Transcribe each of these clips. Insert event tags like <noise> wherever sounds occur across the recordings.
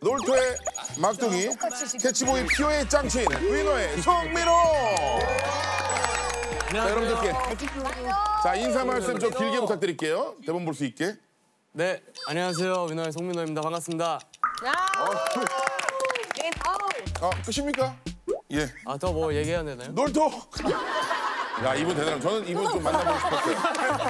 놀토의 막둥이 catch boy 피오의 짱친 위너의 송민호 자 여러분들께 자 인사 말씀 좀 길게 부탁드릴게요 대본 볼 수 있게 네, 안녕하세요. 위너의 송민호입니다. 반갑습니다. 아 끝입니까? 예 아, 더 뭐 얘기해야 되나요? 놀토 야 이분 대단한 저는 이분 좀 만나보고 싶었어요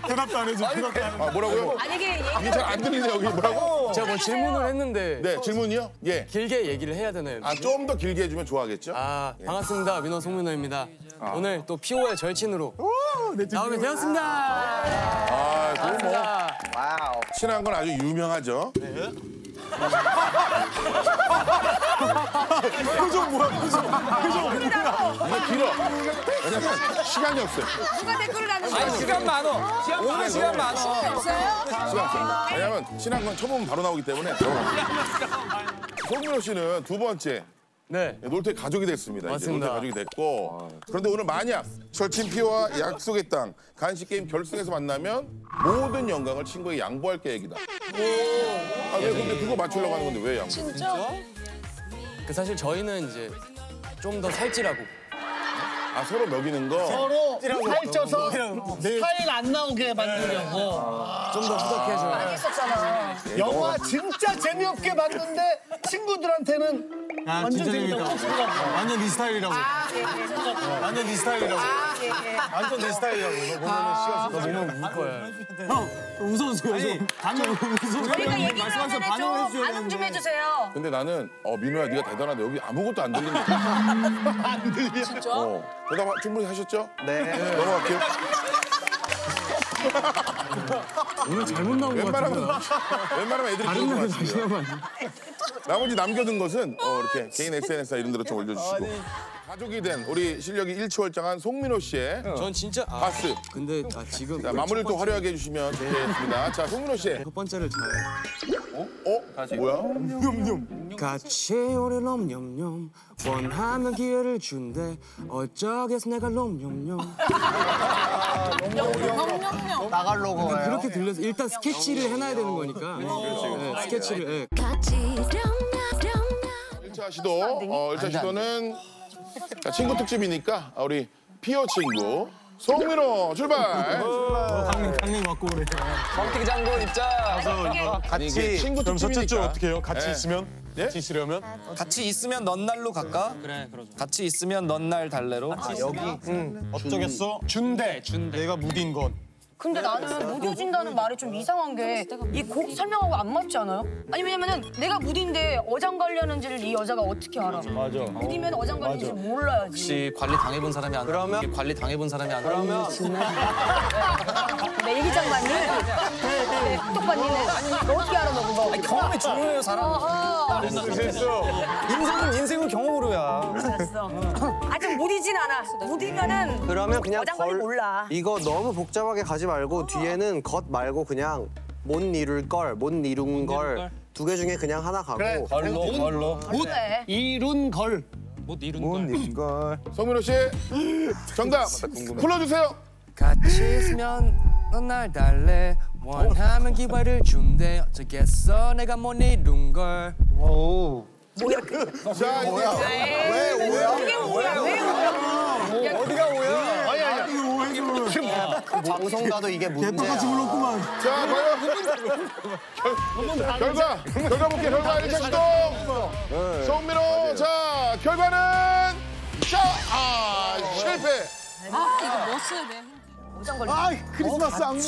<laughs> 대답도 안 해줘. 대답도 안 해줘. 아 뭐라고요? 아니 이게 이게 잘안 들리네 여기 뭐라고? 제가 뭐 질문을 했는데 네 질문이요? 예. 길게 얘기를 해야 되나요? 아 좀 더 길게 해주면 좋아하겠죠? 아, 반갑습니다. WINNER 송민호입니다. 오늘 또 피오의 절친으로 나오게 되었습니다. 아 그거 뭐 반갑습니다. 친한 건 아주 유명하죠. 표정 뭐야, 표정. 표정. 이거 길어. 왜냐면 시간이 없어요. 누가 댓글을 아니 시간 많어. 오늘 시간 많어. 시간 없어요. 왜냐면 친한 건 쳐보면 바로 나오기 때문에. 송민호 씨는 두 번째 네. 놀토의 가족이 됐습니다. 맞습니다. 놀토의 가족이 됐고. 그런데 오늘 만약 철친피와 약속의 땅 간식 게임 결승에서 만나면 모든 영광을 친구에게 양보할 계획이다. 아, 왜 근데 그거 맞추려고 하는 건데 왜 양보? 그 사실 저희는 이제 좀 더 살찌라고 아 서로 먹이는 거. 서로 살쪄서 스타일 안 나오게 만들려고 좀 더 후덕해져. 했었잖아. 영화 진짜 재미없게 봤는데 친구들한테는 야, 완전 재밌다고 재밌다. 완전 네 스타일이라고. 완전 네 스타일이라고. 완전 내 스타일이라고. 너 보면은 시간 너 보면 울 거야. 형, 웃어주세요. 좀. 반응, 웃어. 저희가 얘기를 하면 반응을 좀 반응 좀. 해주세요. 근데 나는 어 민호야 네가 대단하다 여기 아무것도 안 들린다. <laughs> 안 들려. 진짜? 어. 대답 충분히 하셨죠? 네. 넘어갈게요. 오늘 잘못 나온 것 웬만하면 같은데. 웬만하면 애들이 다른 마시고요. 다시 하면 안 돼? 나머지 남겨둔 것은 어, 이렇게 개인 SNS 이런 데로 좀 올려주시고. 가족이 된 우리 실력이 일치월장한 송민호 씨의 전 진짜 아, 바스. 근데 아, 지금 자, 마무리를 또 화려하게 해주시면 좋겠습니다. 자 송민호 씨, 첫 번째를 잘 어? 뭐야? 같이 우리 럼념념 원하면 기회를 준대. 어쩌겠어 내가 럼념념 나갈로고 그렇게 들려서 일단 스케치를 해놔야 되는 거니까. 네, 스케치를 예. 같이 령 나 1차 시도 어 1차 시도는 자, 친구 특집이니까 우리 피어 친구 송민호 출발. 강림, 강림 왔고 그래. 멍튀기 장군 입장. 이게 친구 그럼 첫째 주 특집이니까. 어떻게 해요? 같이 네. 있으면? 예? 같이 있으려면? 같이 있으면 넌 날로 갈까? 그래 그러자. 같이 있으면 넌 날 달래로. 어쩌겠어? 준대. 준대. 내가 무딘 것. 근데 나는 무뎌진다는 말이 좀 이상한 게 이 곡 설명하고 안 맞지 않아요? 아니 왜냐면은 내가 무딘데 어장 관리하는지를 이 여자가 어떻게 알아? 맞아. 무디면 어장 관리인지 몰라야지. 혹시 관리 당해본 사람이 안 그러면 관리 당해본 사람이 안 그러면 내 일기장 봤니? 내 톡톡 봤니? 너 어떻게 알아 너 그거? 경험이 중요해요 사람. 어허. 됐어. 인생은 인생은 경험으로야. 알았어. 아직 무디진 않아. 무디면은 그러면 그냥 어장 관리 걸 몰라. 이거 너무 복잡하게 가지 말고 뒤에는 것 말고 그냥 못 이룰 걸, 못 이룬 걸두개 중에 그냥 하나 가고. 걸로 걸로. 그래. 이룬 걸. 못 이룬 걸. 송민호 씨 <gasps> 정답 불러주세요. 같이 있으면 넌 날 달래. 원하면 기회를 준대. 어쩌겠어? 내가 못 이룬 걸. 자 이제 왜? 오야? 이게 뭐야? 왜 오야? 어디가 오야? 아니, 아니. 방송 가도 이게 문제야. 똑같이 불렀구만. 자 과연 결- <laughs> 결과 결과 볼게요. 결과 1차 시도 송민호. 자 결과는 자 아 실패. 어장 관리. 아, 크리스마스 악몽.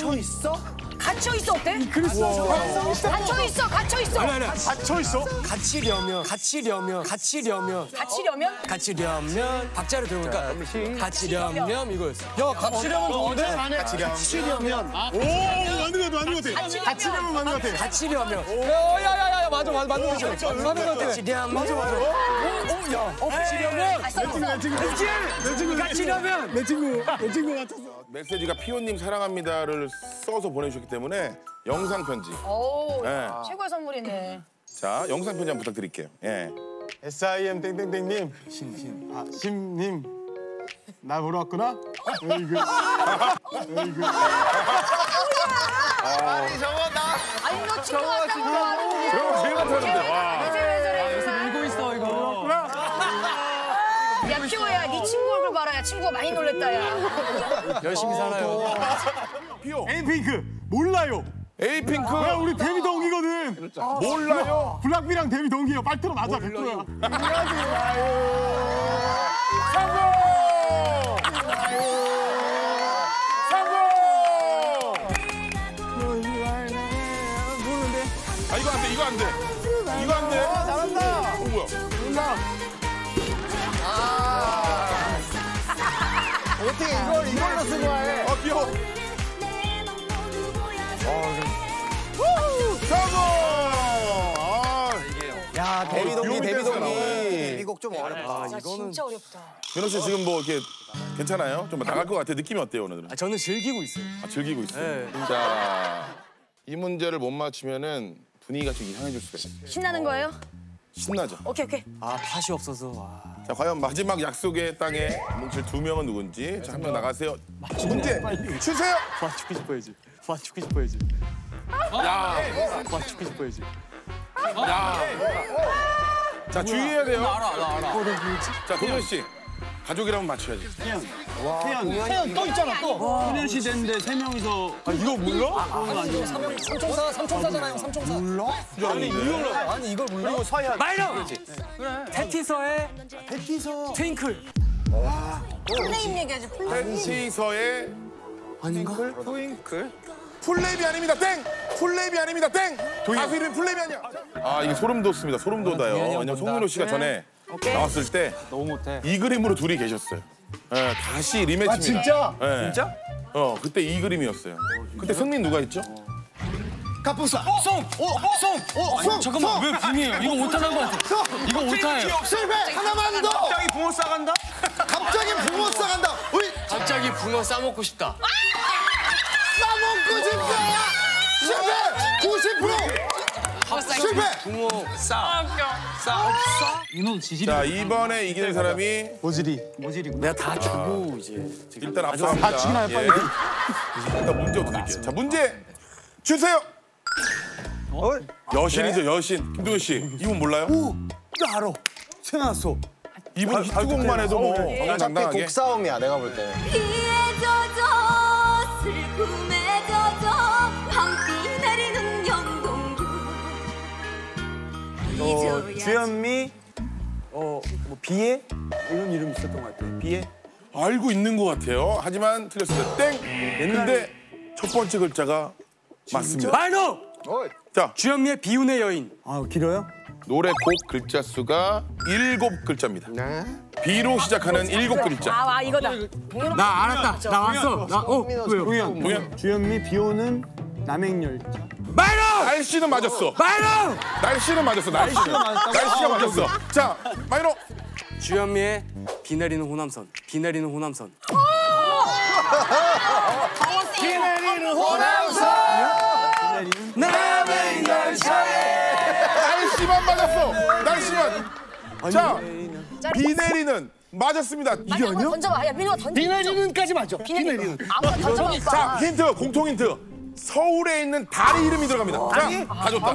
갇혀 있어 어때? 갇혀 있어. 갇혀 있어. 갇혀 있어? 같이려면 같이려면 같이려면 갇히려면 같이려면 박자를 들어보니까 같이려면 이거였어 야 같이려면 좋은데? 치려면. 오, 맞는 것 같아, 맞는 것 같아. 같이 되면 맞는 것 같아. 같이려면 야 야 야 야 맞아 맞아 맞는 거죠. 맞는 거 같아. 같이려면 맞아 맞아 오야 같이려면 아, 써먹어. 내 친구, 내 친구, 같이려면 내 친구, 내 친구 같았어. 메시지가 피오님 사랑합니다를 써서 보내주셨기 때문에 영상 편지. 오, 네. 최고의 선물이네. 자 영상 편지 한번 부탁드릴게요. 예. SIM 땡땡땡님. 신, 신. 아, 심님. 나 보러 왔구나? 어이구. 어이구. 아니 너 친구 같다고. 저거 제일 같았는데 와. 친구가 많이 놀랬다 야 열심히 살아요. 피오. 에이핑크 몰라요. 에이핑크. 왜 우리 데뷔 동기거든. 몰라요. 블락비랑 데뷔 동기예요. 빨리 들어 맞아 100%야. 성공! 이곡 좀 어렵다. 아, 진짜 어렵다 민호 씨 지금 뭐 이렇게 괜찮아요? 좀 나갈 것 같아. 느낌이 어때요 오늘은? 아, 저는 즐기고 있어요. 아, 즐기고 있어요. 네. 자, 이 문제를 못 맞추면은 분위기가 좀 이상해질 수가 있어요. 신나는 거예요? 신나죠? 오케이 오케이 아 팥이 없어서. 와. 자, 과연 마지막 약속의 땅에 뭉칠 두 명은 누군지 자, 한 명 나가세요. 문제 주세요. 맞추고 싶어야지. 맞추고 싶어야지. 야, 맞추고 싶어야지. 야. 자, 주의해야 돼요. 알아, 알아, 알아. 자, 동현 씨. 가족이라면 맞춰야지. 태연 또 있잖아 또. 소년 시 됐는데 세 명이서 아 이거 몰라? 삼총사 삼총사잖아요 삼총사. 아니 이걸 아니 이걸 몰라? 이거 서현. 마이너. 테티서의 테티서 트윙클. 플레임 얘기하지 플레임 펜시서의 아닌가? Twinkle? 풀랩이 아닙니다. 땡! 풀랩이 아닙니다. 땡! 가수 이름이 풀랩이 아니야. 아, 이게 소름 돋습니다. 소름 돋아요. 왜냐면 송민호 씨가 전에 나왔을 때 너무 못해. 이 그림으로 둘이 계셨어요. 예, 다시 rematch입니다. 아, 진짜? 예. 진짜? 어, 그때 이 그림이었어요. 그때 승민 누가 있죠? 갑분싸. 송! 어! 송! 어! 아니, 잠깐만 왜 붕이에요? 이거 오타난 거 같아. 이거 오타예요. 실패 하나만 더. 갑자기 붕어 싸간다? 갑자기 붕어 싸간다. 우리 갑자기 붕어 싸먹고 싶다. 싸먹고 싶다. 실패. 90%. 실패. 붕어 싸. 싸. 싸. 이놈 지질이. 자, 이번에 이기는 사람이 모질이. 내가 다 주고 이제. 일단 앞서갑니다. 다치긴 할 예. 일단 문제 드릴게요. 자, 문제 주세요. 여신이죠, 여신. 김동현 씨, 이분 몰라요? 나 알아. 생각났어. 이분 히트곡만 해도 뭐 어차피 정당당하게. 곡싸움이야 내가 볼 때. 어, 주현미 어, 뭐 비에 이런 이름 있었던 것 같아. 비에. 알고 있는 것 같아요. 하지만 틀렸습니다. 땡. 근데 첫 번째 글자가 맞습니다. 마이노! 자, 주현미의 비운의 여인. 아, 길어요? 노래 곡 글자 수가 일곱 글자입니다. 비로 시작하는 일곱 글자. 아, 아 이거다 나 알았다. 나 왔어. 나 어. 왜요? 동현. 주현미 비 오는 남행열차. 마이노! 날씨는 맞았어. 마이노! 날씨는 맞았어. 날씨는. 날씨가 맞았어. 자, 마이노. 주현미의 비 내리는 호남선. 비 내리는 호남선. 날씨만 맞았어. 날씨만. 자, 비 내리는 맞았습니다. 이게 아니야? 던져봐 야 던져 비 내리는까지 맞죠? 비 내리는. 아무나 던져봐 자, 힌트, 공통 힌트. 서울에 있는 다리 이름이 들어갑니다. 자, 가졌다.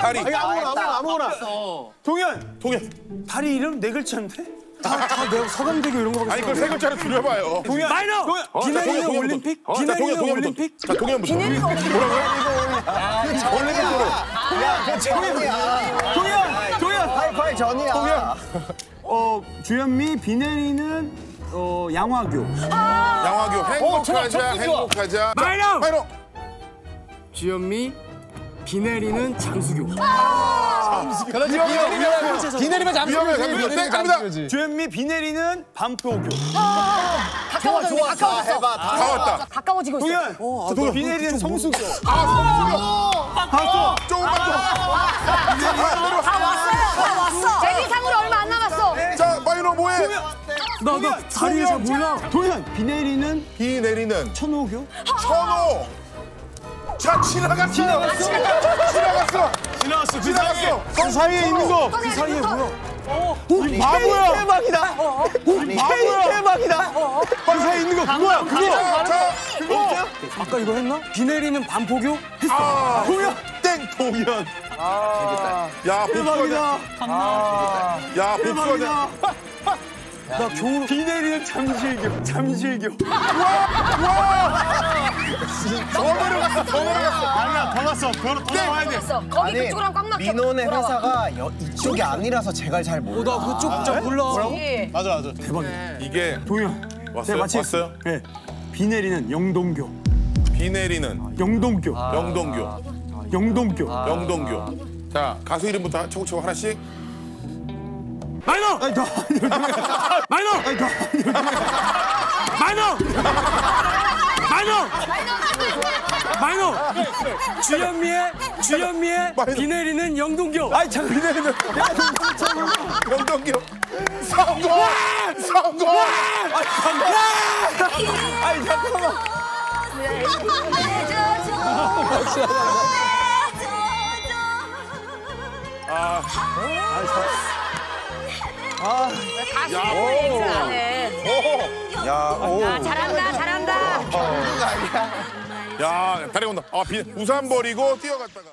다리. 아니, 아무거나, 아무거나, 아무거나. 동현. 동현. 다리 이름 네 글자인데? 다 내가 서강대교 이런 거 아니, 그걸 세 글자로 줄여봐요. 동현. 마이노! 동현. 비 자, 내리는 동현, 올림픽? 동현부터. 비 자, 동현, 내리는 동현부터. 올림픽? 자, 동현부터. 내리는 올림픽. 뭐라고요? 동현. 동현. 하이파이 전이야. 어, 주현미 비 내리는 어, 양화교. 양화교 행복하자 행복하자 마이너! 마이너 주현미 비 내리는 장수교. 비 내리면. 위험해 잠시만요 땡 갑니다 주현미 비 내리는 반포교. 가까워졌네 가까워졌어 해봐. 다 왔다 가까워지고 있어 동현. 동현. 비 내리는 성수교. 아 봤어. 조금만 다 왔어요 다 왔어 데뷔상으로 얼마 안 남았어 더자 마이너 뭐해 나, 나 다리를 잘 몰라. 동현. 비 내리는 비 내리는 천호교. 천호 자 지나갔어 지나갔어 지나갔어. 지나갔어 그 사이에 있는 거. 그 사이에 뭐야 우리 바보야. 대박이다. 우리 바보야. 대박이다. 그 사이에 있는 거 그거야. 그거. 자 그거. 아까 이거 했나? 비 내리는 반포교? 아, 동현. 땡 동현 야 복수하자 대박이다. 야 복수하자. 나 겨울 비 내리는 잠실교 잠실교 더 내려갔어, 더 내려갔어. 아니야 더 갔어. 더, 더 나와야 돼. 거기 그쪽이랑 꽉 막혀. 민호네 돌아와. 회사가 여- 이쪽이 아니라서 제가 잘 몰라. 나 그쪽 좀 몰라. 예. 맞아 맞아. 이게 동현 왔어요? 네, 마치겠습니다. 왔어요? 네. 비 내리는 영동교 비 내리는 영동교 영동교, 영동교 영동교. 자, 가수 이름부터 차곡차곡 하나씩. 마이노! 아니 더 마이노! 아니 더 마이노! 마이노! 마이노! 주현미의 주현미의 마이노. 비 내리는 영동교. 아이 참 비 내리는 영동교. 성공! 성공! 아이 잠깐만. 아, 엑스 안 해. 오. 야, 오. 아, 잘한다, 잘한다. 야, 다리 온다. 아, 비, 우산 버리고 뛰어갔다가.